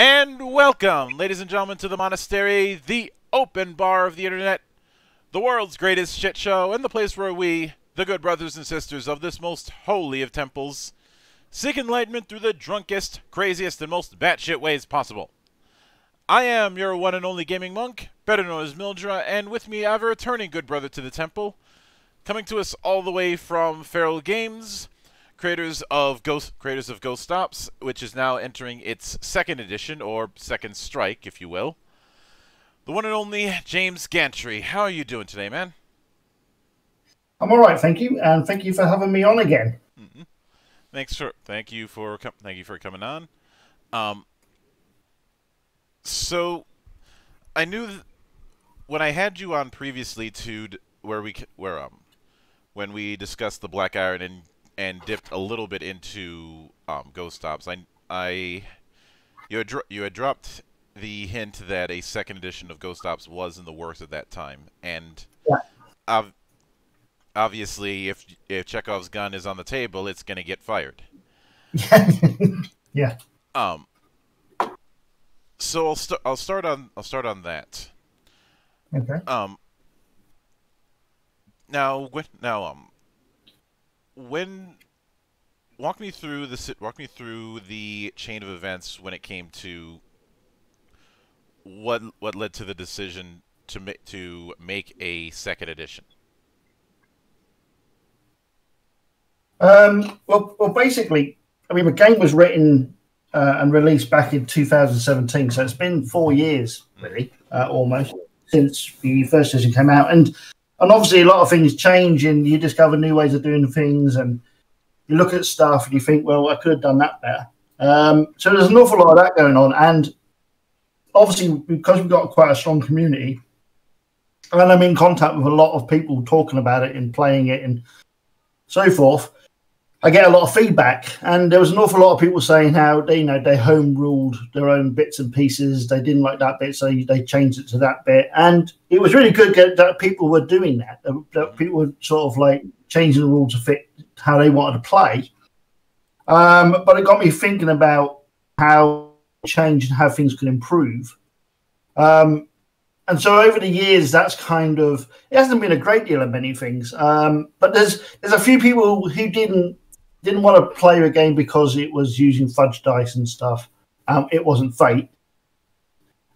And welcome, ladies and gentlemen, to the Monastery, the open bar of the internet, the world's greatest shit show, and the place where we, the good brothers and sisters of this most holy of temples, seek enlightenment through the drunkest, craziest, and most batshit ways possible. I am your one and only gaming monk, better known as Mildra, and with me I have a returning good brother to the temple, coming to us all the way from Feral Games, creators of Ghost creators of Ghost Ops, which is now entering its second edition or second strike, if you will. The one and only James Gantry. How are you doing today, man? I'm all right, thank you, and thank you for having me on again. Mm-hmm. Thanks for thank you for thank you for coming on. Um, so I knew when I had you on previously to where we where um when we discussed the Black Iron and and dipped a little bit into um, Ghost Ops. I, I, you had you had dropped the hint that a second edition of Ghost Ops was in the works at that time, and yeah. obviously, if if Chekhov's gun is on the table, it's going to get fired. yeah. Um. So I'll start. I'll start on. I'll start on that. Okay. Um. Now, now, um, when walk me through the walk me through the chain of events when it came to what what led to the decision to make to make a second edition. Um, well, well, basically, I mean, the game was written uh, and released back in 2017, so it's been four years, really, uh, almost since the first edition came out, and and obviously a lot of things change and you discover new ways of doing things and you look at stuff and you think well i could have done that better. Um, so there's an awful lot of that going on and obviously because we've got quite a strong community and i'm in contact with a lot of people talking about it and playing it and so forth I get a lot of feedback, and there was an awful lot of people saying how they, you know, they home ruled their own bits and pieces. They didn't like that bit, so they changed it to that bit, and it was really good that people were doing that. That people were sort of like changing the rules to fit how they wanted to play. Um, but it got me thinking about how change and how things could improve. Um, and so over the years, that's kind of it hasn't been a great deal of many things. Um, but there's there's a few people who didn't didn't want to play a game because it was using fudge dice and stuff. Um, it wasn't Fate,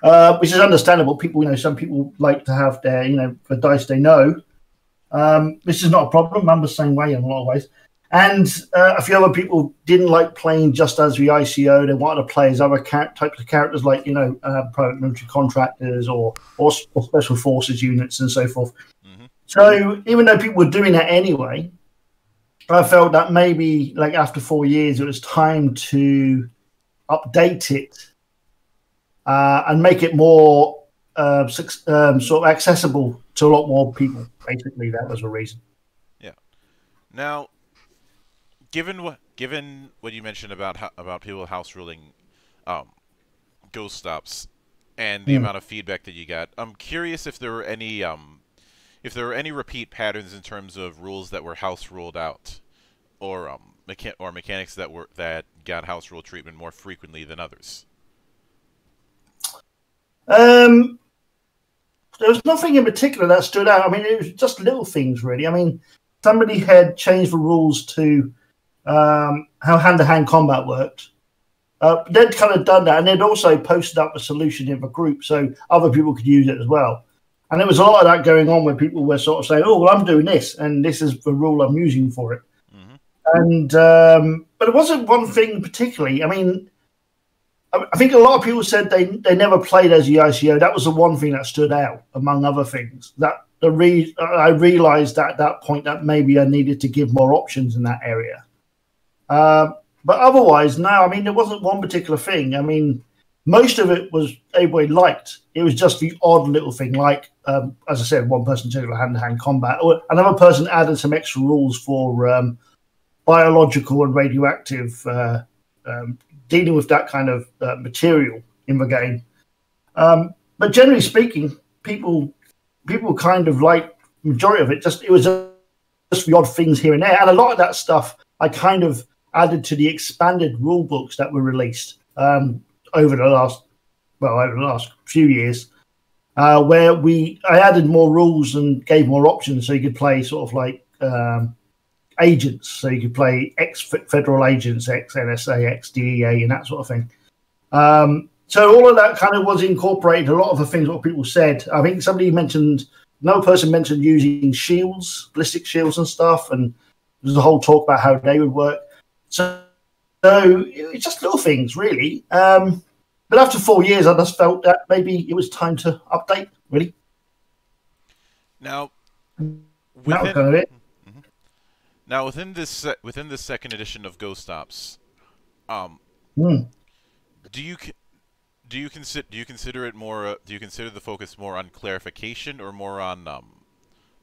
uh, which is understandable. People, you know, some people like to have their, you know, the dice they know. Um, this is not a problem. I'm the same way in a lot of ways. And uh, a few other people didn't like playing just as the ICO. They wanted to play as other types of characters, like you know, uh, private military contractors or, or, or special forces units and so forth. Mm-hmm. So even though people were doing that anyway, I felt that maybe like after four years, it was time to update it uh, and make it more uh, um, sort of accessible to a lot more people. Basically, that was a reason. Yeah. Now, given what given what you mentioned about about people house ruling um, Ghost Ops and the mm. amount of feedback that you got, I'm curious if there were any um, if there were any repeat patterns in terms of rules that were house ruled out, or um, or mechanics that were that got house rule treatment more frequently than others. Um, there was nothing in particular that stood out. I mean, it was just little things, really. I mean, somebody had changed the rules to um, how hand-to-hand combat worked. Uh, they'd kind of done that, and they'd also posted up a solution in the group so other people could use it as well. And there was a lot of that going on where people were sort of saying, "Oh, well, I'm doing this, and this is the rule I'm using for it." Mm-hmm. And um, but it wasn't one thing particularly. I mean, I, I think a lot of people said they they never played as the ICO. That was the one thing that stood out among other things. That the re- I realized at that point that maybe I needed to give more options in that area. Uh, but otherwise, no. I mean, there wasn't one particular thing. I mean, most of it was everybody liked. It was just the odd little thing, like um, as I said, one person took a hand-to-hand combat, or another person added some extra rules for um, biological and radioactive uh, um, dealing with that kind of uh, material in the game. Um, but generally speaking, people people kind of like majority of it. Just it was just the odd things here and there, and a lot of that stuff I kind of added to the expanded rule books that were released. Um, over the last well over the last few years, uh, where we I added more rules and gave more options, so you could play sort of like um, agents, so you could play ex federal agents, ex NSA, ex DEA, and that sort of thing. Um, so all of that kind of was incorporated. A lot of the things what people said. I think somebody mentioned. No person mentioned using shields, ballistic shields, and stuff, and there's a whole talk about how they would work. So, so it's just little things, really. Um, but after four years, I just felt that maybe it was time to update. Really. Now, was kind of it. Mm-hmm. Now, within this within this second edition of Ghost Ops, um, mm. do you do you consider do you consider it more uh, do you consider the focus more on clarification or more on um,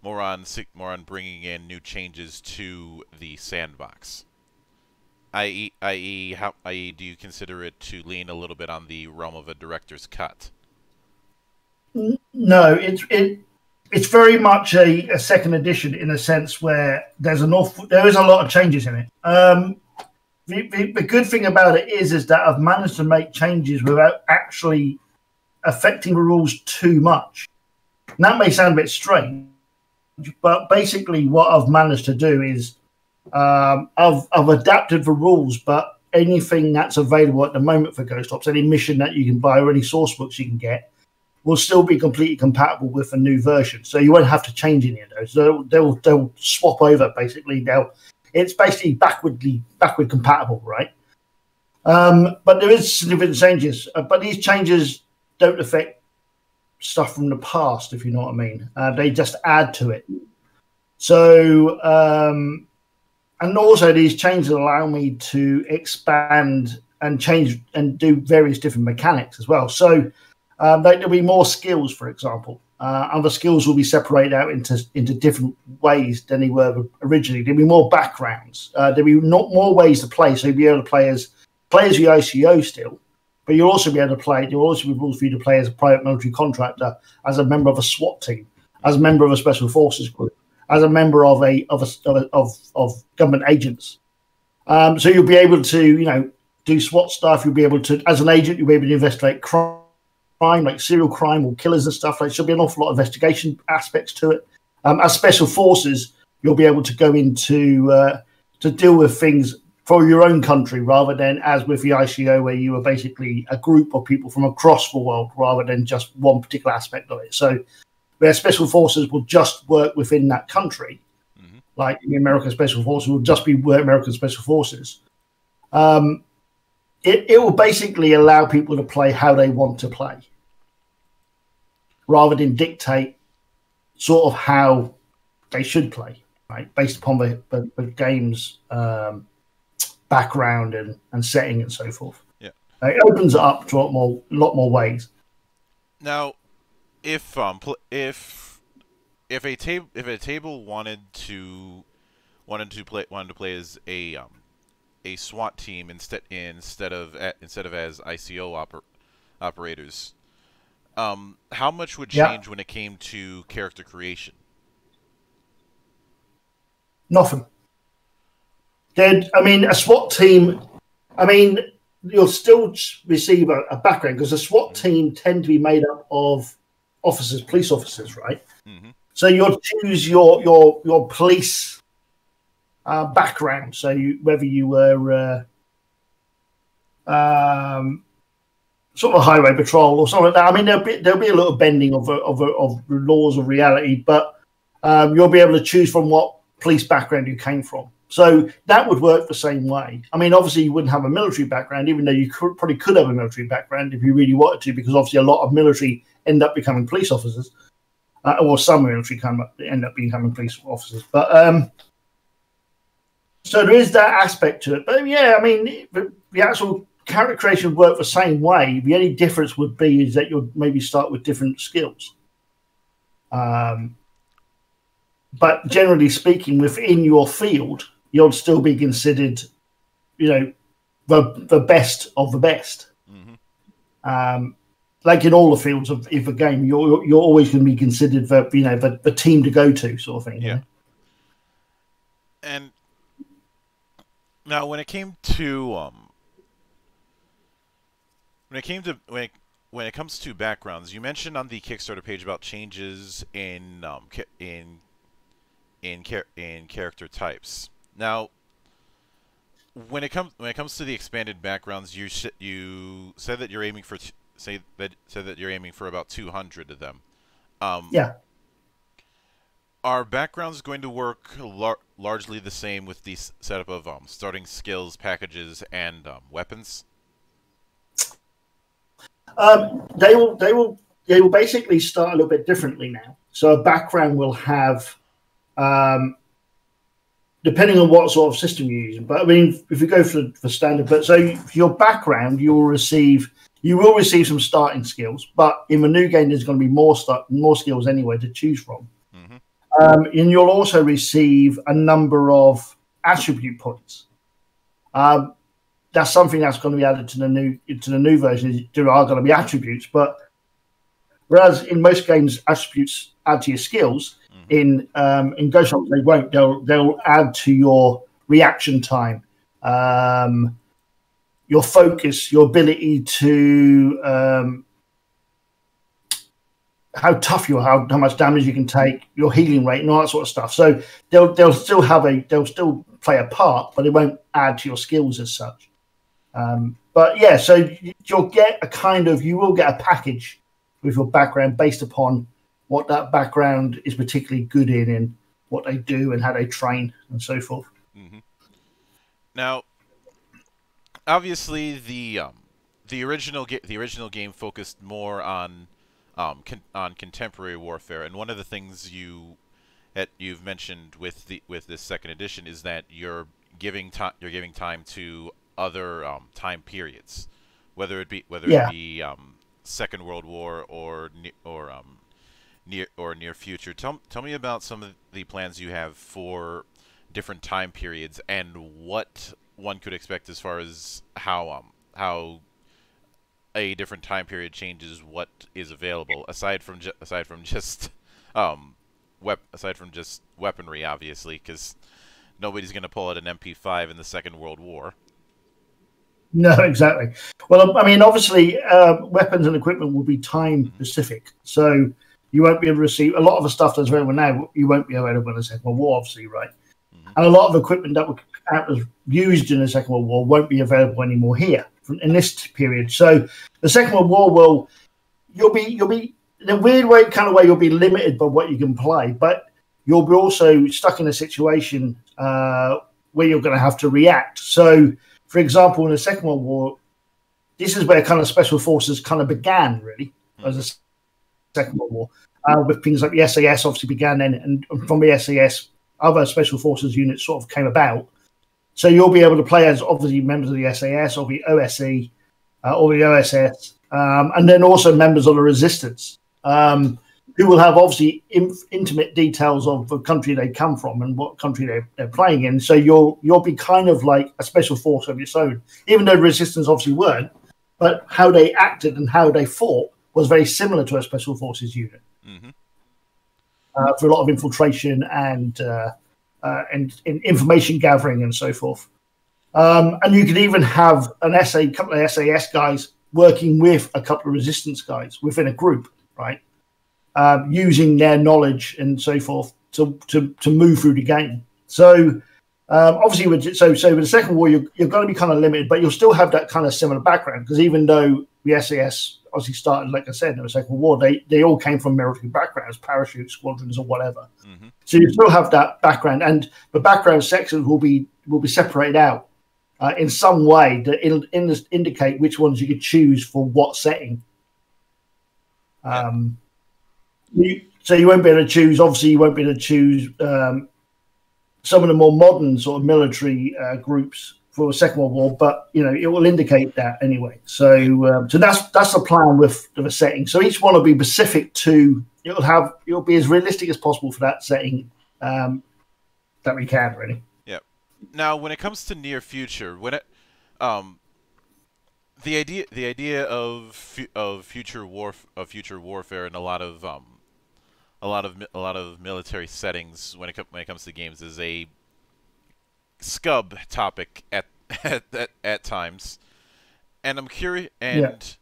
more on more on bringing in new changes to the sandbox? i.e., i.e., how, i.e., do you consider it to lean a little bit on the realm of a director's cut? No, it's it it's very much a, a second edition in a sense where there's an awful there is a lot of changes in it. Um, the, the, the good thing about it is is that I've managed to make changes without actually affecting the rules too much. And that may sound a bit strange, but basically what I've managed to do is um, I've, I've adapted the rules, but anything that's available at the moment for Ghost Ops, any mission that you can buy or any source books you can get, will still be completely compatible with a new version. So you won't have to change any of those. They'll they'll, they'll swap over basically. They'll it's basically backwardly backward compatible, right? Um, but there is significant changes. Uh, but these changes don't affect stuff from the past, if you know what I mean. Uh, they just add to it. So um, and also these changes allow me to expand and change and do various different mechanics as well. So um, there'll be more skills, for example. Uh, and the skills will be separated out into into different ways than they were originally. There'll be more backgrounds. Uh, there'll be not more ways to play. So you'll be able to play as play as ICO still, but you'll also be able to play. There'll also be rules for you to play as a private military contractor, as a member of a SWAT team, as a member of a special forces group, as a member of a of a, of, of government agents. Um, so you'll be able to you know do SWAT stuff. You'll be able to as an agent you'll be able to investigate crime, like serial crime or killers and stuff. Like there'll be an awful lot of investigation aspects to it. Um, as special forces, you'll be able to go into uh, to deal with things for your own country rather than as with the ICO where you were basically a group of people from across the world rather than just one particular aspect of it. So where special forces will just work within that country, mm-hmm. like the American Special Forces will just be American Special Forces. Um, it, it will basically allow people to play how they want to play rather than dictate sort of how they should play, right? Based upon the, the, the game's um, background and, and setting and so forth. Yeah. Uh, it opens it up to a lot more, lot more ways. Now, if um if if a table if a table wanted to wanted to play wanted to play as a um a SWAT team instead instead of instead of as ICO oper, operators, um, how much would change yeah. when it came to character creation? Nothing. Did I mean, a SWAT team. I mean, you'll still receive a, a background because a SWAT mm-hmm. team tend to be made up of officers, police officers, right? Mm-hmm. So you'll choose your your your police uh, background. So you, whether you were uh, um, sort of a highway patrol or something like that. I mean, there'll be there'll be a little bending of of, of laws of reality, but um, you'll be able to choose from what police background you came from. So that would work the same way. I mean, obviously, you wouldn't have a military background, even though you could, probably could have a military background if you really wanted to, because obviously a lot of military end up becoming police officers, uh, or some military come up, end up becoming police officers. But um, so there is that aspect to it. But yeah, I mean, the, the actual character creation would work the same way. The only difference would be is that you'll maybe start with different skills. Um, but generally speaking, within your field, you'll still be considered, you know, the the best of the best. Mm-hmm. Um, like in all the fields of, of a game, you're you're always going to be considered the you know the, the team to go to sort of thing. Yeah. And now, when it came to um, when it came to when it, when it comes to backgrounds, you mentioned on the Kickstarter page about changes in um, in in char- in character types. Now, when it comes when it comes to the expanded backgrounds, you sh- you said that you're aiming for t- say that said that you're aiming for about 200 of them. Um, yeah. Are backgrounds going to work lar- largely the same with the setup of um, starting skills, packages, and um, weapons? Um, they will they will they will basically start a little bit differently now. So a background will have um, depending on what sort of system you're using. But I mean, if you go for, for standard, but so your background, you will receive you will receive some starting skills. But in the new game, there's going to be more start more skills anyway to choose from. Mm-hmm. Um, and you'll also receive a number of attribute points. Um, that's something that's going to be added to the new to the new version. There are going to be attributes, but whereas in most games attributes add to your skills, in um, in Ghost they won't. They'll they'll add to your reaction time, um, your focus, your ability to um, how tough you are, how, how much damage you can take, your healing rate, and all that sort of stuff. So they'll they'll still have a they'll still play a part, but it won't add to your skills as such. Um, but yeah, so you'll get a kind of you will get a package with your background based upon what that background is particularly good in and what they do and how they train and so forth. Mm-hmm. Now, obviously, the um, the original the original game focused more on um, con- on contemporary warfare, and one of the things you that you've mentioned with the with this second edition is that you're giving time you're giving time to other um, time periods, whether it be whether yeah. it be um, Second World War or or um, near or near future. Tell tell me about some of the plans you have for different time periods and what one could expect as far as how um how a different time period changes what is available aside from ju- aside from just um wep- aside from just weaponry obviously because nobody's going to pull out an MP5 in the Second World War. No, exactly. Well, I mean, obviously, uh, weapons and equipment will be time specific. So you won't be able to receive a lot of the stuff that's available now. You won't be available in the Second World War, obviously, right? And a lot of equipment that was used in the Second World War won't be available anymore here in this period. So the Second World War will you'll be you'll be in a weird way, kind of way, you'll be limited by what you can play, but you'll be also stuck in a situation uh, where you're going to have to react. So, for example, in the Second World War, this is where kind of special forces kind of began, really, mm-hmm. as a Second World War, uh, with things like the SAS obviously began then, and from the SAS, other special forces units sort of came about. So you'll be able to play as obviously members of the SAS or the OSE uh, or the OSS, um, and then also members of the resistance, um, who will have obviously intimate details of the country they come from and what country they're, they're, playing in. So you'll you'll be kind of like a special force of its own, even though resistance obviously weren't, but how they acted and how they fought was very similar to a special forces unit mm-hmm. Uh, for a lot of infiltration and uh, uh, and, and, information gathering and so forth. Um, and you could even have an SA, couple of SAS guys working with a couple of resistance guys within a group, right? Um, using their knowledge and so forth to, to, to move through the game. So um, obviously, with, so so with the second war, you're, you're going to be kind of limited, but you'll still have that kind of similar background because even though the SAS obviously started, like I said, in the Second War, they, they all came from military backgrounds, parachute squadrons or whatever. Mm-hmm. So you still have that background, and the background sections will be will be separated out uh, in some way to in, in, indicate which ones you could choose for what setting. Um, you, so you won't be able to choose. Obviously, you won't be able to choose um, some of the more modern sort of military uh, groups for the Second World War, but you know it will indicate that anyway. So, um, so that's that's the plan with the setting. So each one will be specific to. It'll have. It'll be as realistic as possible for that setting um, that we can really. Yeah. Now, when it comes to near future, when it, um, the idea the idea of of future war of future warfare and a lot of um, a lot of a lot of military settings when it when it comes to games is a scub topic at at, at, at times, and I'm curious and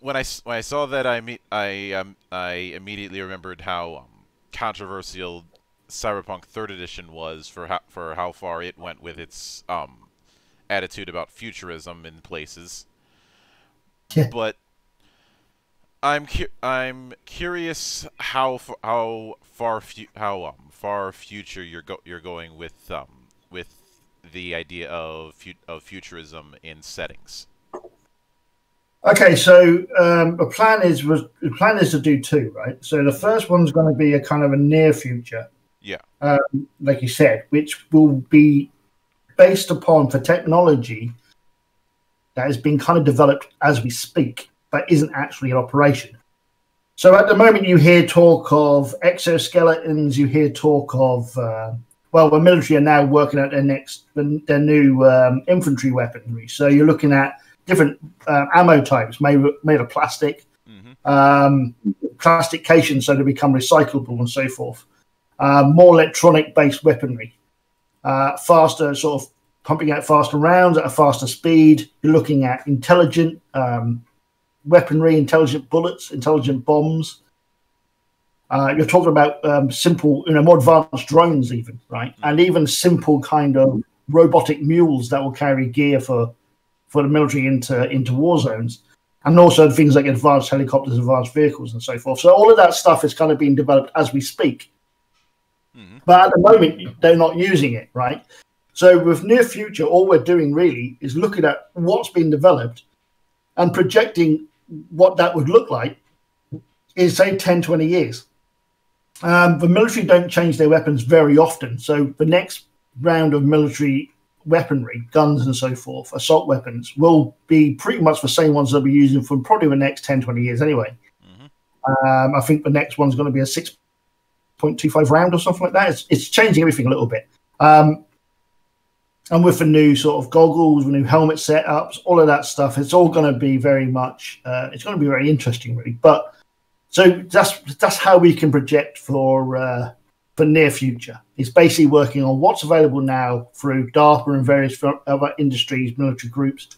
when I when I saw that, I meet I um, I immediately remembered how um, controversial Cyberpunk Third Edition was for how for how far it went with its um attitude about futurism in places. Yeah. But I'm cu- I'm curious how how far fu- how um, far future you're go- you're going with um with the idea of of futurism in settings. Okay, so um, the plan is was the plan is to do two, right? So the first one's going to be a kind of a near future, Yeah. um, like you said, which will be based upon for technology that has been kind of developed as we speak, but isn't actually in operation. So at the moment, you hear talk of exoskeletons. You hear talk of uh, well, the military are now working out their next their new um, infantry weaponry. So you're looking at different uh, ammo types made made of plastic, mm-hmm. um, plastic cations so they become recyclable and so forth. Uh, more electronic based weaponry, uh, faster sort of pumping out faster rounds at a faster speed. You're looking at intelligent um, weaponry, intelligent bullets, intelligent bombs. Uh, you're talking about um, simple, you know, more advanced drones, even right, and even simple kind of robotic mules that will carry gear for for the military into into war zones and also things like advanced helicopters, advanced vehicles, and so forth. So all of that stuff is kind of being developed as we speak. hmm But at the moment, they're not using it, right? So with near future, all we're doing really is looking at what's been developed and projecting what that would look like in say 10, 20 years. Um, the military don't change their weapons very often. So the next round of military weaponry, guns and so forth, assault weapons, will be pretty much the same ones they'll be using for probably the next 10, 20 years anyway. hmm Um, I think the next one's going to be a 6.25 round or something like that. It's, it's changing everything a little bit. Um, and with the new sort of goggles, the new helmet setups, all of that stuff, it's all going to be very much, uh, it's going to be very interesting, really. But so that's that's how we can project for uh, for near future. It's basically working on what's available now through DARPA and various other industries, military groups,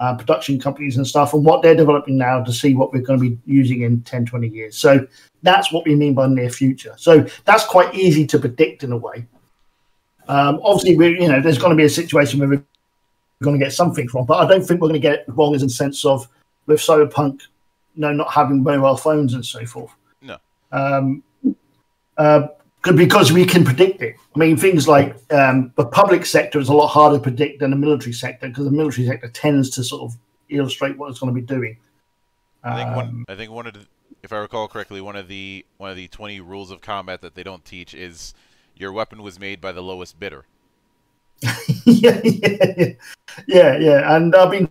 uh, production companies and stuff, and what they're developing now to see what we're going to be using in 10, 20 years. So that's what we mean by near future. So that's quite easy to predict in a way. Um, obviously, we you know there's going to be a situation where we're going to get something from, but I don't think we're going to get it wrong as in sense of with cyberpunk, you know, not having mobile phones and so forth. No. Um, uh, because we can predict it. I mean, things like um, the public sector is a lot harder to predict than the military sector because the military sector tends to sort of illustrate what it's going to be doing. I think one. Um, I think one of the, if I recall correctly, one of the one of the twenty rules of combat that they don't teach is your weapon was made by the lowest bidder. yeah, yeah, yeah, yeah. And I've been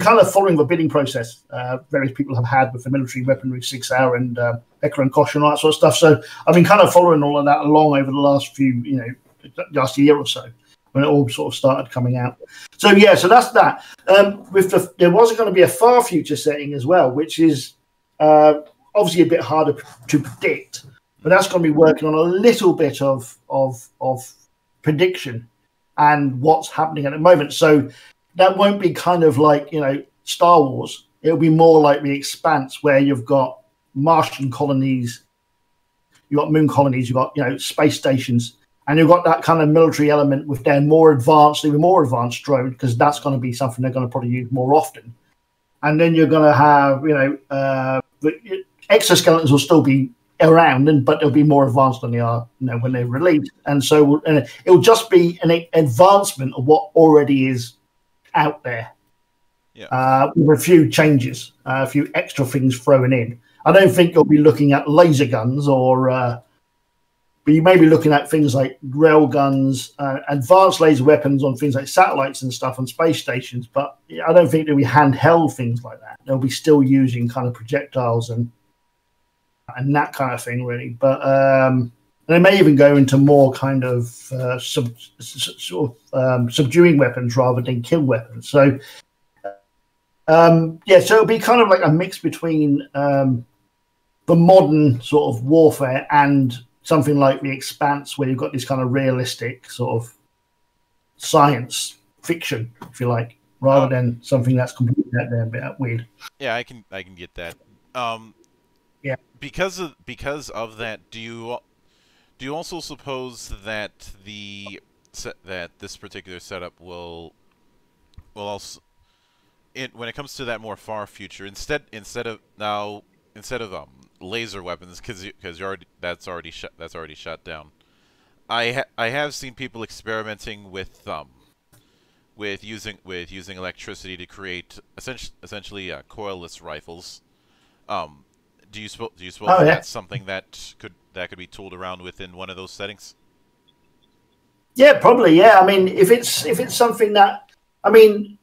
kind of following the bidding process uh, various people have had with the military weaponry, SIG Sauer and uh, and Koch and all that sort of stuff. So I've been kind of following all of that along over the last few, you know, last year or so when it all sort of started coming out. So yeah, so that's that. Um, with the, there was going to be a far future setting as well, which is uh, obviously a bit harder to predict, but that's going to be working on a little bit of of of prediction and what's happening at the moment. So that won't be kind of like you know Star Wars. It'll be more like the Expanse, where you've got Martian colonies, you've got moon colonies, you've got you know space stations, and you've got that kind of military element with their more advanced, even more advanced drone, because that's going to be something they're going to probably use more often. And then you're going to have you know uh, exoskeletons will still be around, and but they'll be more advanced than they are you know when they're released, and so and it'll just be an advancement of what already is out there. Yeah. Uh, with a few changes, uh, a few extra things thrown in. I don't think you'll be looking at laser guns or, uh, but you may be looking at things like rail guns, uh, advanced laser weapons on things like satellites and stuff on space stations. But I don't think there'll be handheld things like that. They'll be still using kind of projectiles and and that kind of thing, really. But um, they may even go into more kind of uh, sub, sort of um, subduing weapons rather than kill weapons. So, um, yeah, so it'll be kind of like a mix between um, the modern sort of warfare and something like the Expanse, where you've got this kind of realistic sort of science fiction, if you like. rather than something that's completely out there a bit weird. Yeah, I can I can get that. Um, yeah. Because of because of that, do you do you also suppose that the that this particular setup will will also it when it comes to that more far future instead instead of now instead of um laser weapons because because you already that's already shut that's already shut down. I ha I have seen people experimenting with um with using with using electricity to create essentially essentially uh, coilless rifles. Um, do you suppose do you suppose oh, yeah. that's something that could that could be tooled around within one of those settings? Yeah, probably. Yeah, I mean, if it's if it's something that, I mean,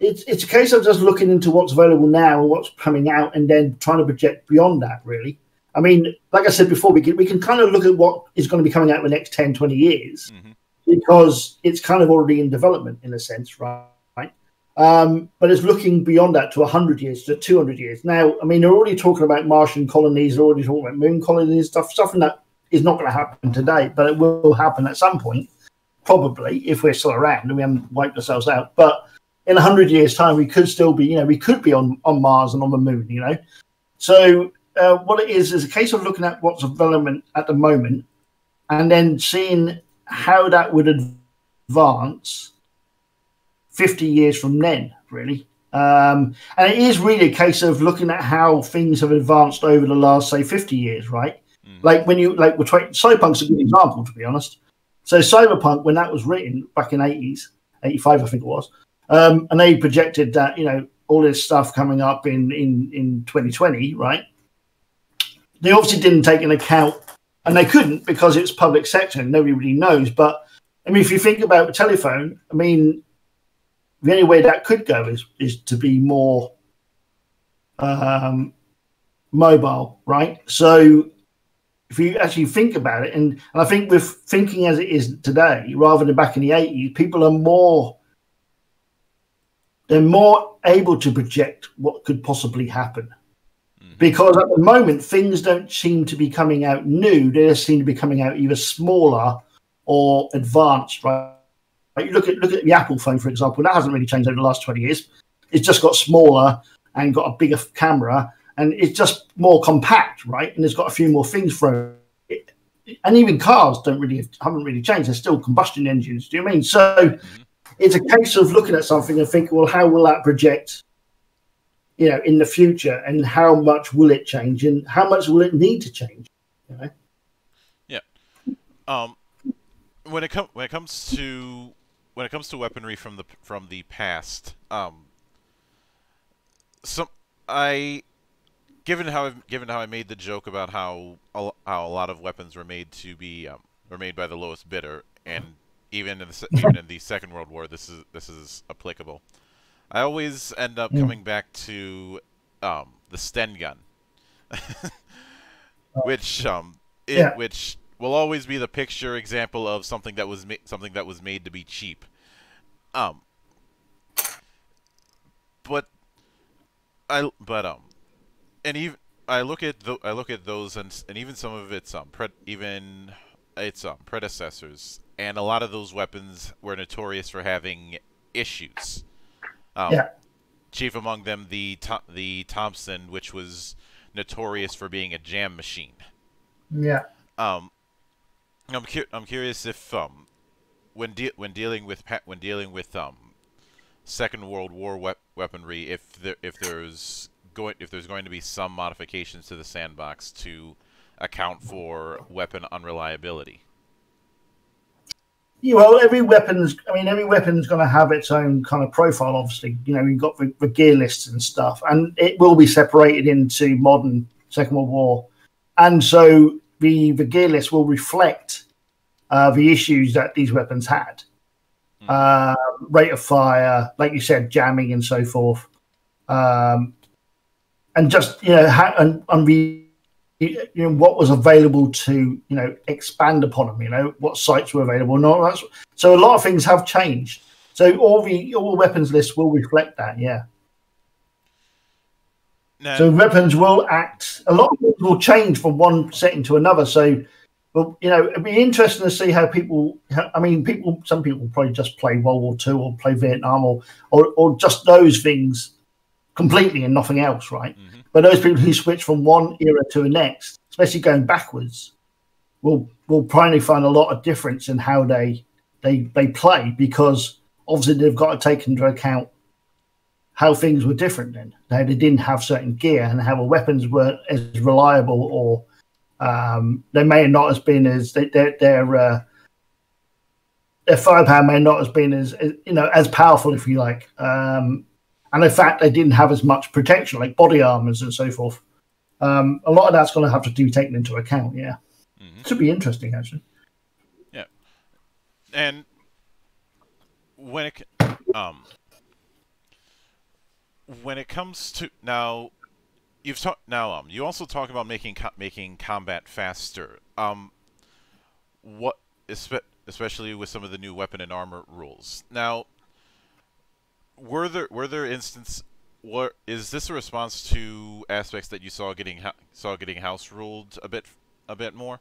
it's it's a case of just looking into what's available now and what's coming out, and then trying to project beyond that. Really, I mean, like I said before, we can we can kind of look at what is going to be coming out in the next 10, 20 years, mm-hmm. because it's kind of already in development in a sense, right? Um, but it's looking beyond that to 100 years, to 200 years. Now, I mean, they're already talking about Martian colonies, they're already talking about moon colonies, stuff, something that is not going to happen today, but it will happen at some point, probably, if we're still around and we haven't wiped ourselves out. But in 100 years' time, we could still be, you know, we could be on, on Mars and on the moon, you know. So, uh, what it is, is a case of looking at what's development at the moment and then seeing how that would advance 50 years from then, really. Um, and it is really a case of looking at how things have advanced over the last, say, 50 years, right? Mm. Like when you, like, Cyberpunk's a good example, to be honest. So, Cyberpunk, when that was written back in 80s, 85, I think it was, um, and they projected that, you know, all this stuff coming up in, in, in 2020, right? They obviously didn't take into account, and they couldn't because it's public sector and nobody really knows. But I mean, if you think about the telephone, I mean, the only way that could go is is to be more um, mobile, right? So if you actually think about it, and, and I think with thinking as it is today, rather than back in the 80s, people are more they're more able to project what could possibly happen. Mm-hmm. Because at the moment, things don't seem to be coming out new. They just seem to be coming out either smaller or advanced, right? You look at look at the Apple phone, for example. That hasn't really changed over the last twenty years. It's just got smaller and got a bigger camera, and it's just more compact, right? And it's got a few more things thrown. it. And even cars don't really haven't really changed. They're still combustion engines. Do you mean so? Mm-hmm. It's a case of looking at something and thinking, well, how will that project? You know, in the future, and how much will it change, and how much will it need to change? You know? Yeah. Um, when it comes when it comes to when it comes to weaponry from the from the past, um, some I, given how I've, given how I made the joke about how a, how a lot of weapons were made to be um, were made by the lowest bidder, and even in the even in the Second World War, this is this is applicable. I always end up mm. coming back to um, the Sten gun, which um, it, yeah. which will always be the picture example of something that was something that was made to be cheap. Um, but I but um, and even I look at the, I look at those and and even some of its um pre, even its um predecessors and a lot of those weapons were notorious for having issues. Um, yeah. Chief among them the the Thompson, which was notorious for being a jam machine. Yeah. Um, I'm cu I'm curious if um when de when dealing with when dealing with um Second World War we weaponry, if there if there's going if there's going to be some modifications to the sandbox to account for weapon unreliability. Yeah, well, every weapon's. I mean, every weapon's going to have its own kind of profile. Obviously, you know, you've got the, the gear lists and stuff, and it will be separated into modern Second World War, and so the the gear list will reflect uh, the issues that these weapons had. Mm. Uh, rate of fire, like you said, jamming and so forth, um, and just you know, ha- and, and you know what was available to you know expand upon them. You know what sites were available. Not so a lot of things have changed. So all the all weapons lists will reflect that. Yeah. No. So weapons will act. A lot of things will change from one setting to another. So but you know, it'd be interesting to see how people. I mean, people. Some people probably just play World War Two or play Vietnam or or, or just those things completely and nothing else, right? Mm-hmm. But those people who switch from one era to the next, especially going backwards, will will probably find a lot of difference in how they they they play because obviously they've got to take into account how things were different then. How they didn't have certain gear and how the weapons weren't as reliable or um, they may not have been as their their uh, their firepower may not have been as, as, you know as powerful if you like. Um, and in fact, they didn't have as much protection like body armors and so forth. Um, a lot of that's going to have to be taken into account. Yeah, mm-hmm. should be interesting actually. Yeah, and when it um when it comes to now, you've talked now. Um, you also talk about making co making combat faster. Um, what especially with some of the new weapon and armor rules. Now, were there were there instances? What is this a response to aspects that you saw getting saw getting house ruled a bit a bit more?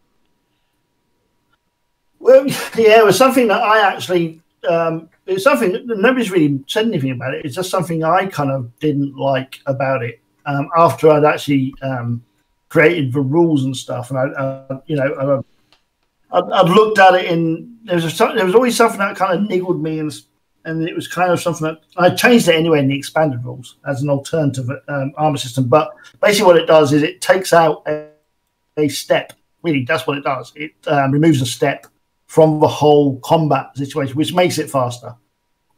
Well, yeah, it was something that I actually um, it's something nobody's really said anything about it. It's just something I kind of didn't like about it. Um, after I'd actually um, created the rules and stuff, and I, uh, you know, I, I'd, looked at it in there was a, there was always something that kind of niggled me, and and it was kind of something that I changed it anyway in the expanded rules as an alternative um, armor system. But basically, what it does is it takes out a, a step. Really, that's what it does. It um, removes a step from the whole combat situation, which makes it faster.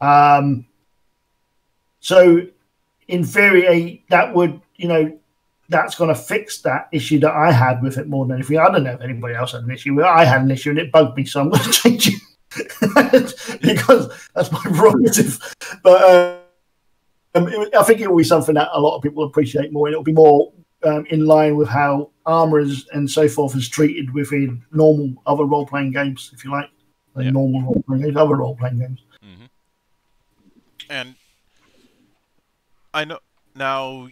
Um, so, in theory, that would, you know, that's going to fix that issue that I had with it more than anything. I don't know if anybody else had an issue with it. I had an issue and it bugged me, so I'm going to change it because that's my prerogative. But uh, um, it, I think it will be something that a lot of people appreciate more, and it'll be more um, in line with how armorers and so forth is treated within normal other role playing games, if you like, like yeah. normal role playing games, other role playing games. Mm-hmm. And I know now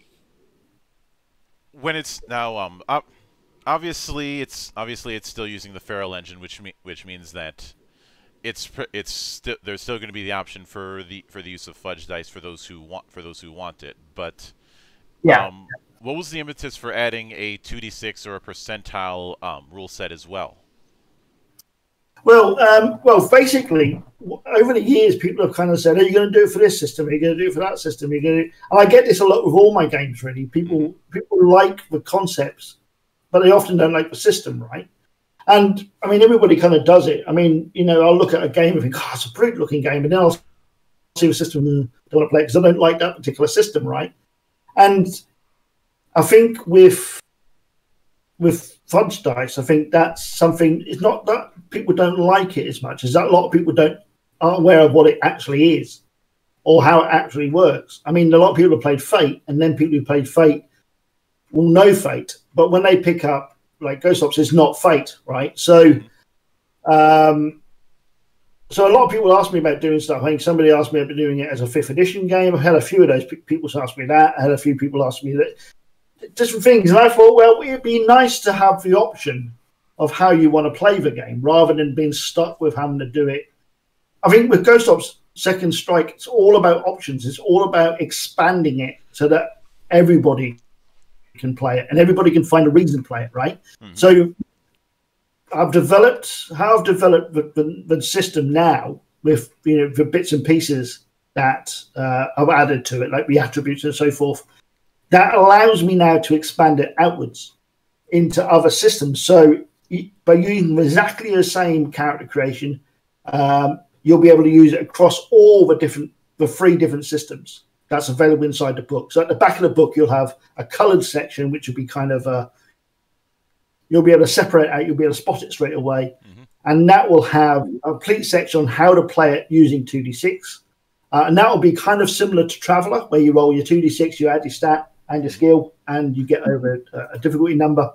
when it's now um obviously it's obviously it's still using the Feral engine, which me- which means that it's it's still there's still going to be the option for the for the use of fudge dice for those who want for those who want it, but yeah. Um, what was the impetus for adding a 2d6 or a percentile um, rule set as well? Well, um, well, basically, over the years, people have kind of said, "Are you going to do it for this system? Are you going to do it for that system?" Are you going to... And I get this a lot with all my games. Really, people mm-hmm. people like the concepts, but they often don't like the system, right? And I mean, everybody kind of does it. I mean, you know, I'll look at a game and think, "Oh, it's a brute looking game," and then I'll see the system and don't want to play because I don't like that particular system, right? And I think with with fudge dice, I think that's something. It's not that people don't like it as much as that a lot of people don't aren't aware of what it actually is or how it actually works. I mean, a lot of people have played Fate, and then people who played Fate will know Fate, but when they pick up like Ghost Ops, it's not Fate, right? So, um, so a lot of people ask me about doing stuff. I think somebody asked me about doing it as a fifth edition game. I've had a few of those people ask me that. I had a few people ask me that different things. And I thought, well, it'd be nice to have the option of how you want to play the game rather than being stuck with having to do it. I think with Ghost Ops Second Strike, it's all about options. It's all about expanding it so that everybody can play it and everybody can find a reason to play it, right? Mm-hmm. So I've developed how I've developed the, the, the, system now with you know the bits and pieces that uh, I've added to it, like the attributes and so forth that allows me now to expand it outwards into other systems. So by using exactly the same character creation, um, you'll be able to use it across all the different, the three different systems that's available inside the book. So at the back of the book, you'll have a coloured section, which will be kind of a, you'll be able to separate out, you'll be able to spot it straight away. Mm-hmm. And that will have a complete section on how to play it using 2d6. Uh, and that will be kind of similar to Traveller, where you roll your 2d6, you add your stat, and your skill, and you get over a, a difficulty number.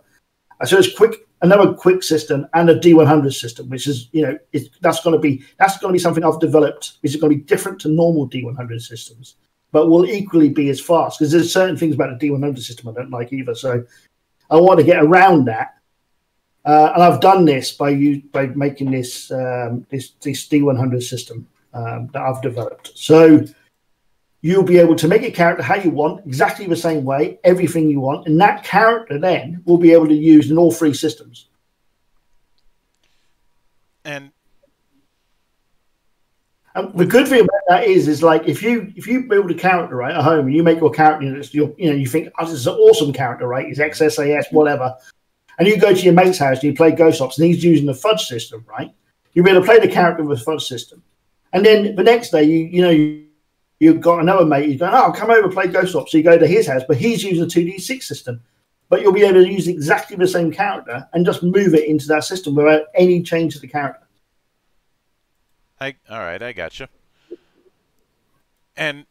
So it's quick, another quick system, and a D100 system, which is you know that's going to be that's going to be something I've developed, is going to be different to normal D100 systems, but will equally be as fast because there's certain things about the D100 system I don't like either. So I want to get around that Uh, and I've done this by you by making this um, this this D100 system um, that I've developed. So you'll be able to make a character how you want, exactly the same way, everything you want, and that character then will be able to use in all three systems. And and the good thing about that is, is like if you if you build a character right at home and you make your character, and it's your, you know, you think oh, this is an awesome character, right? He's XSAS, whatever, and you go to your mate's house and you play Ghost Ops, and he's using the fudge system, right? You'll be able to play the character with the fudge system, and then the next day, you you know, you, you've got another mate who's going, oh, come over play Ghost Ops. So you go to his house, but he's using a two D six system, but you'll be able to use exactly the same character and just move it into that system without any change to the character. I all right, I gotcha. And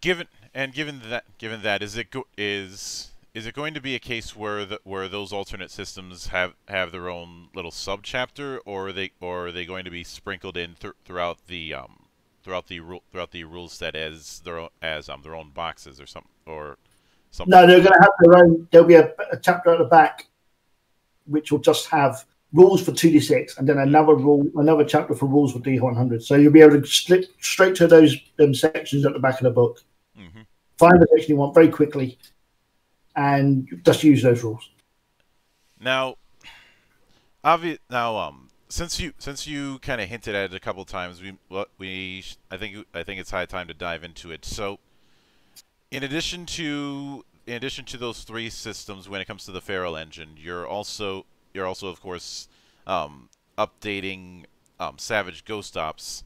given and given that given that is it go, is is it going to be a case where the, where those alternate systems have have their own little sub chapter, or are they or are they going to be sprinkled in th throughout the um throughout the rule throughout the rule set as their own, as um their own boxes or something or something? No, they're going to have their own. There'll be a, a chapter at the back, which will just have rules for 2d6 and then another rule another chapter for rules for d100 so you'll be able to slip straight to those them sections at the back of the book mm-hmm. find the section you want very quickly and just use those rules now obvious now um since you since you kind of hinted at it a couple times we we i think i think it's high time to dive into it so in addition to in addition to those three systems when it comes to the feral engine you're also you're also, of course, um, updating um, Savage Ghost Ops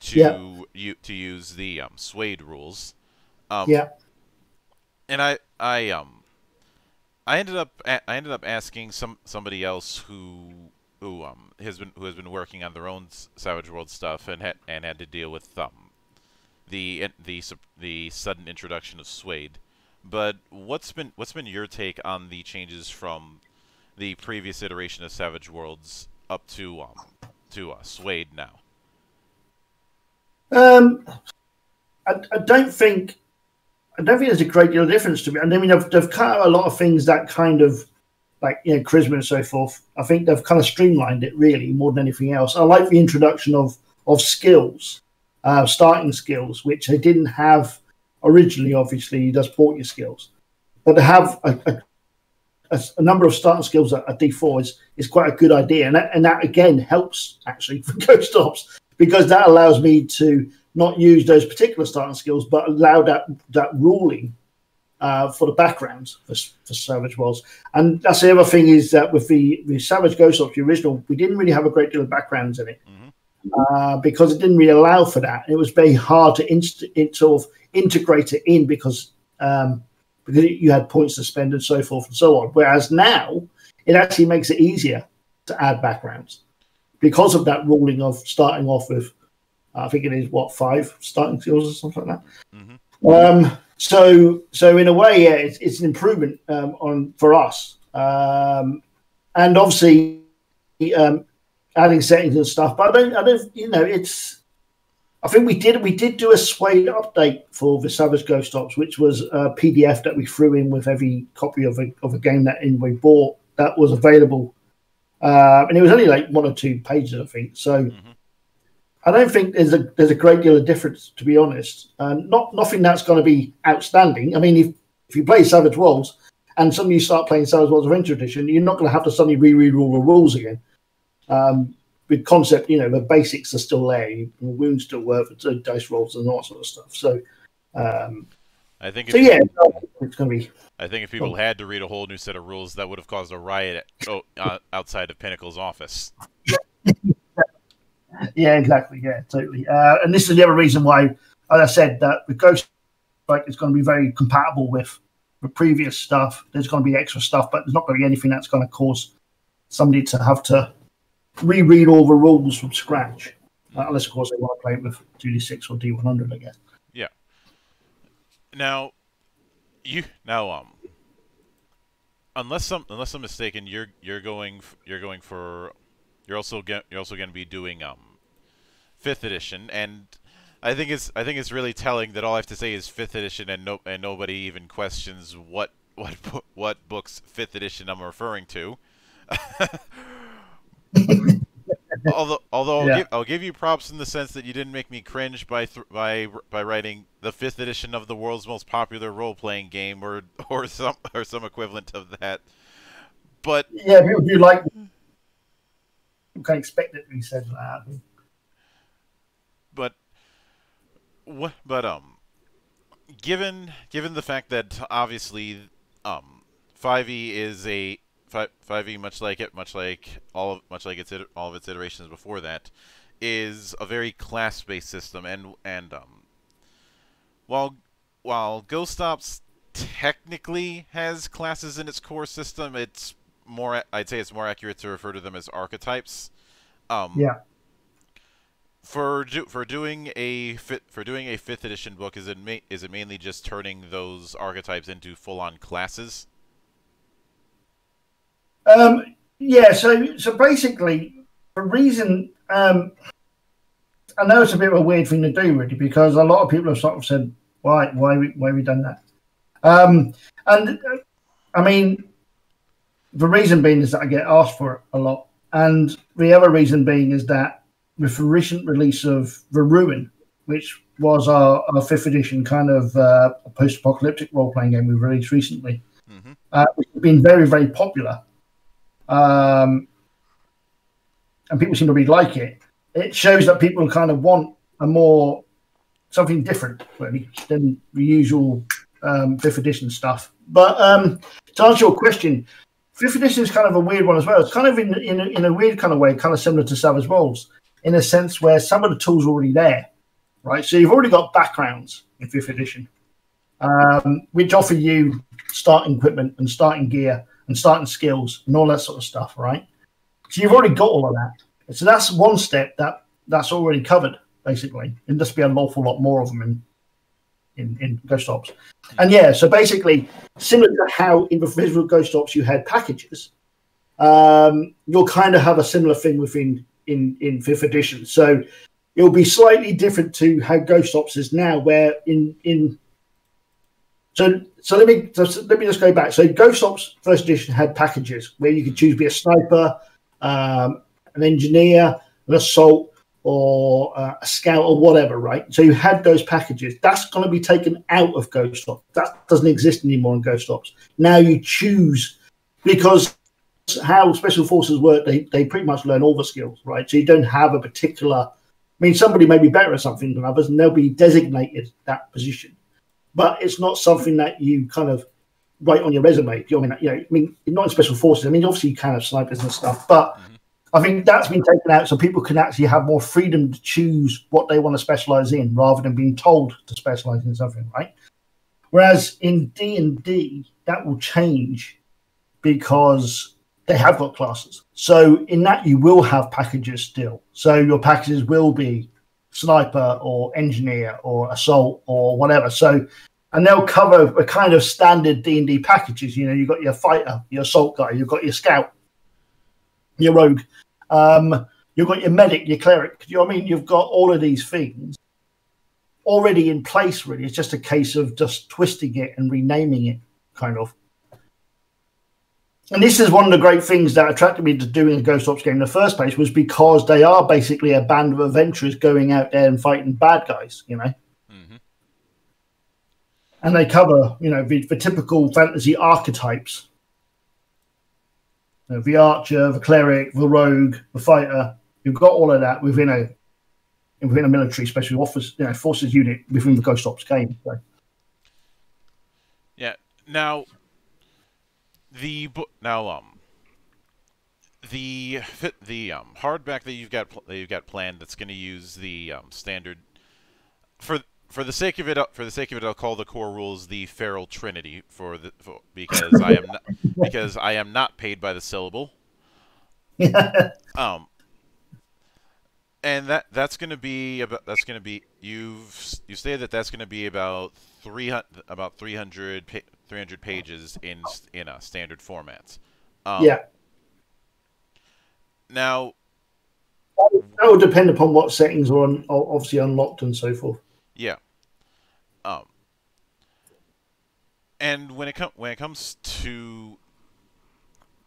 to yeah. you to use the um, SWADE rules. Um, yeah. And I I um I ended up I ended up asking some somebody else who who um has been who has been working on their own Savage World stuff and had and had to deal with um the the the sudden introduction of SWADE. But what's been what's been your take on the changes from the previous iteration of Savage Worlds up to um to uh, SWADE now? Um, I, I don't think I don't think there's a great deal of difference to me. I mean, they've, they've cut out a lot of things that kind of like you know charisma and so forth. I think they've kind of streamlined it really more than anything else. I like the introduction of of skills, uh, starting skills, which they didn't have originally. Obviously, you just bought your skills, but to have a, a a, number of starting skills at, at D4 is, is quite a good idea. And that, and that again helps actually for Ghost Ops because that allows me to not use those particular starting skills, but allow that, that ruling uh, for the backgrounds for, for Savage Worlds. And that's the other thing is that with the, the Savage Ghost Ops, the original, we didn't really have a great deal of backgrounds in it. Mm-hmm. Uh, because it didn't really allow for that. It was very hard to inst- it sort of integrate it in because um, because you had points to spend and so forth and so on. Whereas now, it actually makes it easier to add backgrounds because of that ruling of starting off with, I think it is what five starting skills or something like that. Mm-hmm. Um, so, so in a way, yeah, it's, it's an improvement um, on for us, um, and obviously um, adding settings and stuff. But I don't, I don't, you know, it's I think we did we did do a SWADE update for the Savage Ghost Ops, which was a PDF that we threw in with every copy of a of a game that we bought that was available, uh, and it was only like one or two pages, I think. So. Mm-hmm. I don't think there's a there's a great deal of difference, to be honest. Uh, not nothing that's going to be outstanding. I mean, if if you play Savage Worlds and suddenly you start playing Savage Worlds Adventure Edition, you're not going to have to suddenly reread all the rules again. Um, with concept, you know, the basics are still there. You, wounds still work for dice rolls and all that sort of stuff. So, um, I think. So yeah, it's going to be. I think if people cool. had to read a whole new set of rules, that would have caused a riot oh, uh, outside of Pinnacle's office. yeah, exactly. Yeah, totally. Uh, and this is the other reason why, as I said, that the Ghost like it's going to be very compatible with the previous stuff. There's going to be extra stuff, but there's not going to be anything that's going to cause somebody to have to reread all the rules from scratch. Uh, unless, of course, they want to play it with 2d6 or d100, I guess. Yeah. Now, you now um, unless I'm unless I'm mistaken, you're you're going you're going for you're also get, you're also going to be doing um, fifth edition, and I think it's I think it's really telling that all I have to say is fifth edition, and no and nobody even questions what what what books fifth edition I'm referring to. although, although I'll, give, I'll give you props in the sense that you didn't make me cringe by by by writing the fifth edition of the world's most popular role playing game, or or some or some equivalent of that. But Yeah, people do like. You can't expect it to be said like that. but what but um given given the fact that obviously um 5e is a 5, 5e much like it much like all of, much like its all of its iterations before that is a very class-based system and and um while while Ghost Ops technically has classes in its core system it's more I'd say it's more accurate to refer to them as archetypes um Yeah. for do, for doing a fit for doing a fifth edition book is it ma- is it mainly just turning those archetypes into full on classes? Um, yeah, so so basically, the reason um, I know it's a bit of a weird thing to do, really, because a lot of people have sort of said, "Why, why, we, why we done that?" Um, and uh, I mean, the reason being is that I get asked for it a lot, and the other reason being is that with the recent release of The Ruin, which was our, our fifth edition kind of uh, post-apocalyptic role-playing game we released recently, Mm-hmm. uh, which has been very, very popular. Um, and people seem to really like it. It shows that people kind of want a more something different, really, than the usual um, fifth edition stuff. But um, to answer your question, fifth edition is kind of a weird one as well. It's kind of in in a, in a weird kind of way, kind of similar to Savage Worlds, in a sense where some of the tools are already there, right? So you've already got backgrounds in fifth edition, um, which offer you starting equipment and starting gear and starting skills and all that sort of stuff, right? So you've already got all of that. So that's one step that that's already covered, basically. And just be an awful lot more of them in in, in Ghost Ops. And yeah, so basically, similar to how in the physical Ghost Ops you had packages, um, you'll kind of have a similar thing within in in fifth edition. So it'll be slightly different to how Ghost Ops is now, where in in so so let me so let me just go back. So Ghost Ops first edition had packages where you could choose to be a sniper, um, an engineer, an assault, or uh, a scout or whatever, right? So you had those packages. That's going to be taken out of Ghost Ops. That doesn't exist anymore in Ghost Ops. Now you choose because how special forces work, they, they pretty much learn all the skills, right? So you don't have a particular. I mean, somebody may be better at something than others, and they'll be designated that position. But it's not something that you kind of write on your resume. You know, I mean, you know, I mean, not in special forces. I mean, obviously you can have snipers and stuff, but I think that's been taken out so people can actually have more freedom to choose what they want to specialize in, rather than being told to specialize in something, right? Whereas in D and D, that will change because they have got classes. So in that, you will have packages still. So your packages will be sniper or engineer or assault or whatever. So and they'll cover a kind of standard D and D packages. You know, you've got your fighter, your assault guy, you've got your scout, your rogue, um, you've got your medic, your cleric. You know what I mean? You've got all of these things already in place. Really, it's just a case of just twisting it and renaming it, kind of. And this is one of the great things that attracted me to doing a Ghost Ops game in the first place was because they are basically a band of adventurers going out there and fighting bad guys, you know. Mm-hmm. And they cover, you know, the, the typical fantasy archetypes. You know, the archer, the cleric, the rogue, the fighter. You've got all of that within a within a military special office, you know, forces unit within the Ghost Ops game. So. Yeah. Now, the. Now, um, the the um hardback that you've got that you've got planned that's going to use the um, standard for for the sake of it uh, for the sake of it I'll call the core rules the feral trinity for the for, because I am not because I am not paid by the syllable. Um and that that's going to be about that's going to be you've you stated that that's going to be about 300 about 300 300 pages in in a standard format um, yeah, now that will depend upon what settings are on, are obviously unlocked and so forth. Yeah. Um. And when it com- when it comes to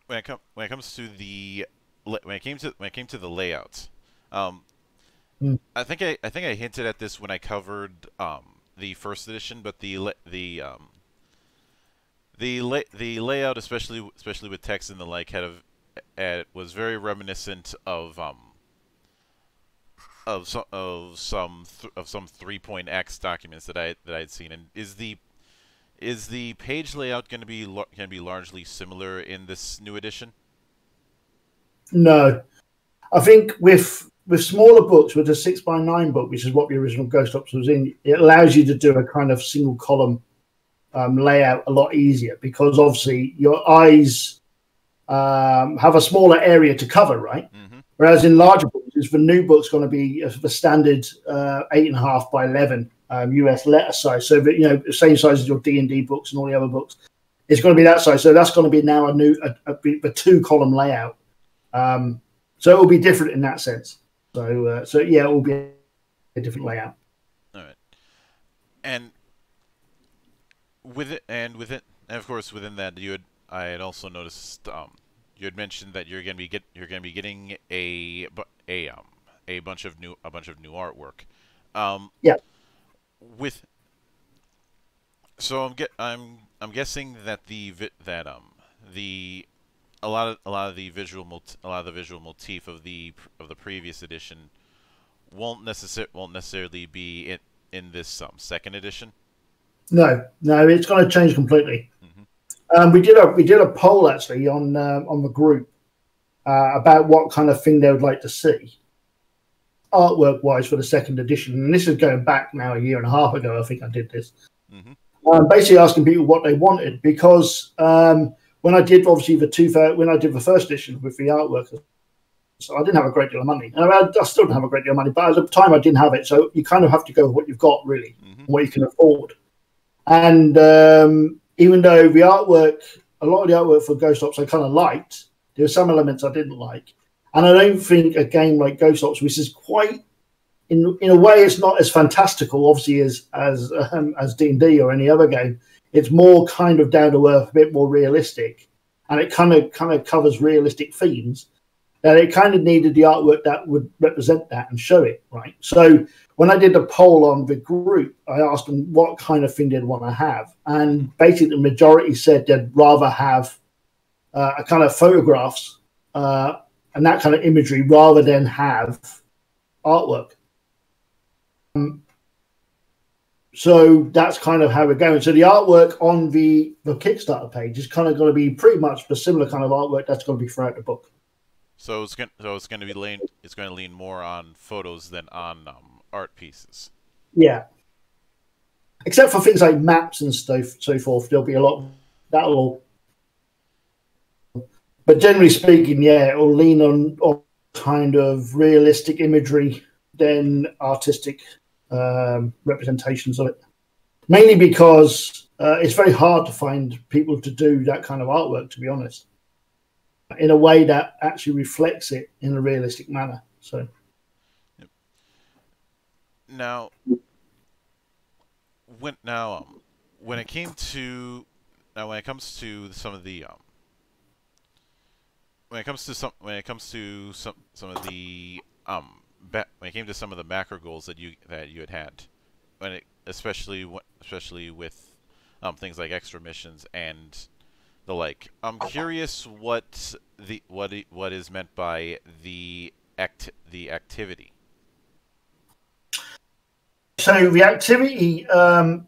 when it com- when it comes to the when it came to when it came to the layouts, um, mm. I think I I think I hinted at this when I covered um, the first edition, but the the um, the la- the layout, especially especially with text and the like, had a, had, was very reminiscent of um of some of some th- of some 3.x documents that I that I had seen. And is the is the page layout going to be going to be largely similar in this new edition? No, I think with with smaller books, with a six by nine book, which is what the original Ghost Ops was in, it allows you to do a kind of single column um, layout a lot easier because obviously your eyes um, have a smaller area to cover, right? Mm-hmm. Whereas in larger books, the new book's going to be the standard uh, eight and a half by eleven um, US letter size. So that you know, the same size as your D and D books and all the other books. It's going to be that size. So that's going to be now a new a, a, a two column layout. Um, so it will be different in that sense. So uh, so yeah, it will be a different layout. All right, and with it, and with it, and of course within that, you had I had also noticed um, you had mentioned that you're gonna be get you're gonna be getting a a um a bunch of new a bunch of new artwork. Um, yeah. With so I'm get I'm I'm guessing that the that um the a lot of a lot of the visual a lot of the visual motif of the of the previous edition won't necessarily won't necessarily be in in this um, second edition. No, no, it's going to change completely. Um, we did a we did a poll actually on uh, on the group uh, about what kind of thing they would like to see artwork wise for the second edition. And this is going back now a year and a half ago. I think I did this. Mm-hmm. Um, basically asking people what they wanted because um, when I did obviously the two when I did the first edition with the artwork, so I didn't have a great deal of money, and I, I, still don't have a great deal of money. But at the time, I didn't have it, so you kind of have to go with what you've got, really, mm-hmm. what you can afford. And um, even though the artwork, a lot of the artwork for Ghost Ops, I kind of liked, there were some elements I didn't like, and I don't think a game like Ghost Ops, which is quite in in a way, it's not as fantastical, obviously, as as um, as D and D or any other game. It's more kind of down to earth, a bit more realistic, and it kind of kind of covers realistic themes. And it kind of needed the artwork that would represent that and show it, right? So when I did the poll on the group, I asked them what kind of thing they'd want to have, and basically the majority said they'd rather have uh, a kind of photographs uh, and that kind of imagery rather than have artwork. Um, so that's kind of how we're going. So the artwork on the the Kickstarter page is kind of going to be pretty much the similar kind of artwork that's going to be throughout the book. So it's going so it's going to be lean it's going to lean more on photos than on um, art pieces. Yeah. Except for things like maps and stuff, so forth, there'll be a lot that'll. all. But generally speaking, yeah, it'll lean on, on kind of realistic imagery than artistic um, representations of it. Mainly because uh, it's very hard to find people to do that kind of artwork, to be honest, in a way that actually reflects it in a realistic manner. So. Now, when now um, when it came to now when it comes to some of the um, when it comes to some when it comes to some some of the um when it came to some of the macro goals that you that you had had when it especially especially with um things like extra missions and the like I'm curious what the what what is meant by the act the activity so reactivity. activity, um,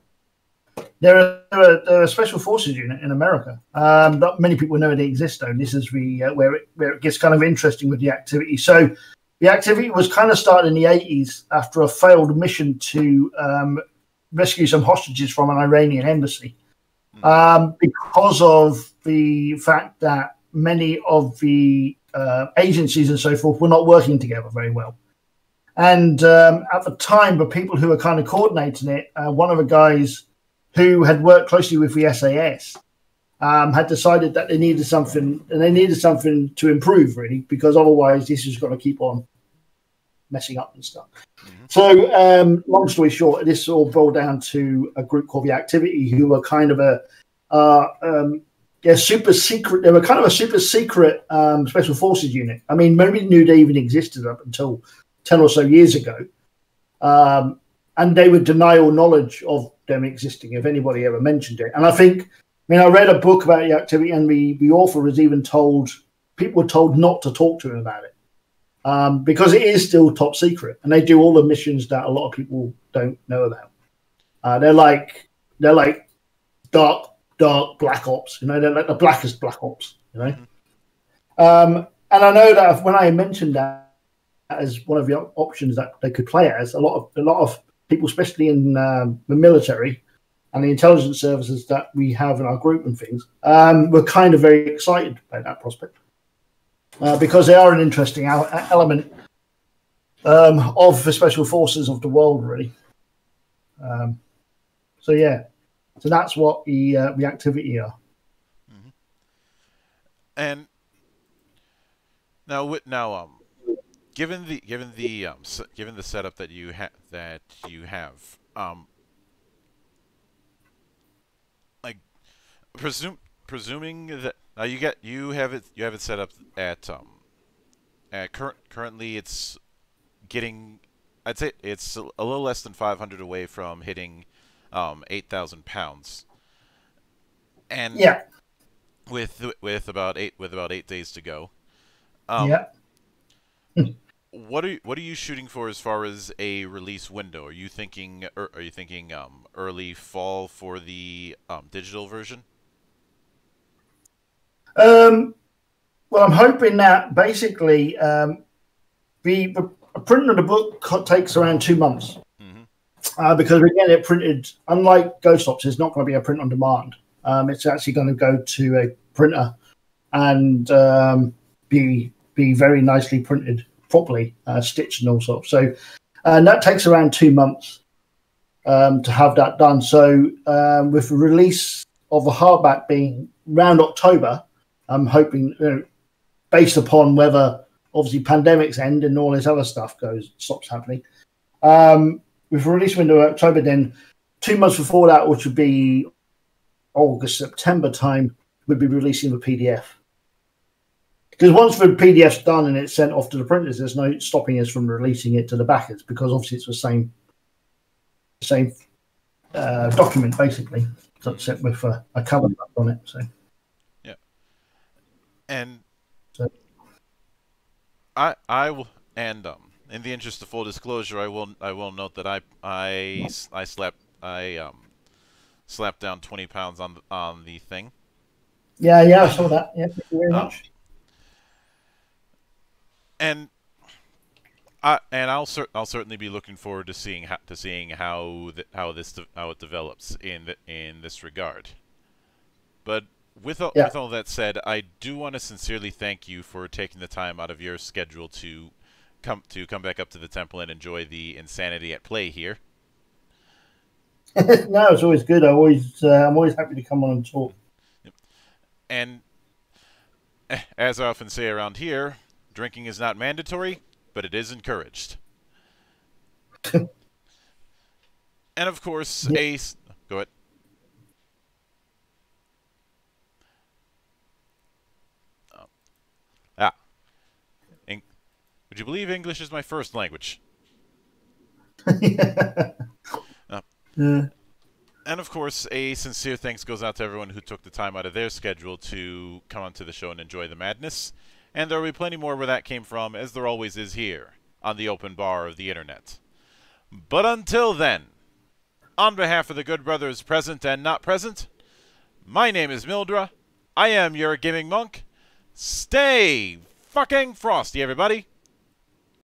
they're, a, they're, a, they're, special forces unit in America. Um, not many people know they exist, though. This is the, uh, where, it, where it gets kind of interesting with the activity. So the activity was kind of started in the 80s after a failed mission to um, rescue some hostages from an Iranian embassy. Hmm. Um, because of the fact that many of the uh, agencies and so forth were not working together very well. And um, at the time, the people who were kind of coordinating it, uh, one of the guys who had worked closely with the SAS um, had decided that they needed something, and they needed something to improve, really, because otherwise this is going to keep on messing up and stuff. Mm-hmm. So, um, long story short, this all boiled down to a group called the Activity, who were kind of a uh, um, yeah, super secret. They were kind of a super secret um, special forces unit. I mean, nobody knew they even existed up until ten or so years ago, um, and they would deny all knowledge of them existing if anybody ever mentioned it. And I think, I mean, I read a book about the activity, and the the author was even told people were told not to talk to him about it um, because it is still top secret, and they do all the missions that a lot of people don't know about. Uh, they're like they're like dark dark black ops. You know, they're like the blackest black ops. You know, mm-hmm. um, and I know that when I mentioned that as one of the options that they could play as, a lot of a lot of people, especially in um, the military and the intelligence services that we have in our group and things, um, were kind of very excited by that prospect uh, because they are an interesting element um, of the special forces of the world, really. Um, so yeah, so that's what the uh, the activity are. Mm-hmm. And now, now, um, given the given the um, given the setup that you have that you have, um, like presume presuming that now you get you have it you have it set up at um at current currently it's getting I'd say it's a little less than 500 away from hitting um, 8,000 pounds. And yeah, with with about eight with about eight days to go. Um, yeah. What are you, what are you shooting for as far as a release window? Are you thinking er, are you thinking um, early fall for the um, digital version? Um, well, I'm hoping that basically um, the, the printing of the book takes around two months uh, because again, it printed. Unlike Ghost Ops, it's not going to be a print on demand. Um, it's actually going to go to a printer and um, be be very nicely printed, properly uh, stitched and all sorts. So, and that takes around two months um, to have that done. So, um, with the release of the hardback being around October, I'm hoping, you know, based upon whether obviously pandemics end and all this other stuff goes stops happening. Um, with release window October, then two months before that, which would be August, September time, we'd be releasing the PDF. Because once the PDF's done and it's sent off to the printers, there's no stopping us from releasing it to the backers because obviously it's the same same uh, document basically, except with a, a cover on it. So yeah, and so I I will and um in the interest of full disclosure, I will I will note that I I I slept I um slapped down twenty pounds on the, on the thing. Yeah, yeah, I saw that. Yeah, thank you very um, much. And I and I'll cer- I'll certainly be looking forward to seeing how, to seeing how the, how this how it develops in the, in this regard. But with all, yeah. with all that said, I do want to sincerely thank you for taking the time out of your schedule to come to come back up to the temple and enjoy the insanity at play here. no, it's always good. I always uh, I'm always happy to come on and talk. And eh, as I often say around here, drinking is not mandatory, but it is encouraged. and of course, yeah. Ace. Go ahead. Would you believe English is my first language? yeah. Uh, yeah. And of course, a sincere thanks goes out to everyone who took the time out of their schedule to come onto the show and enjoy the madness. And there will be plenty more where that came from, as there always is here on the open bar of the internet. But until then, on behalf of the good brothers present and not present, my name is Mildra. I am your gaming monk. Stay fucking frosty, everybody.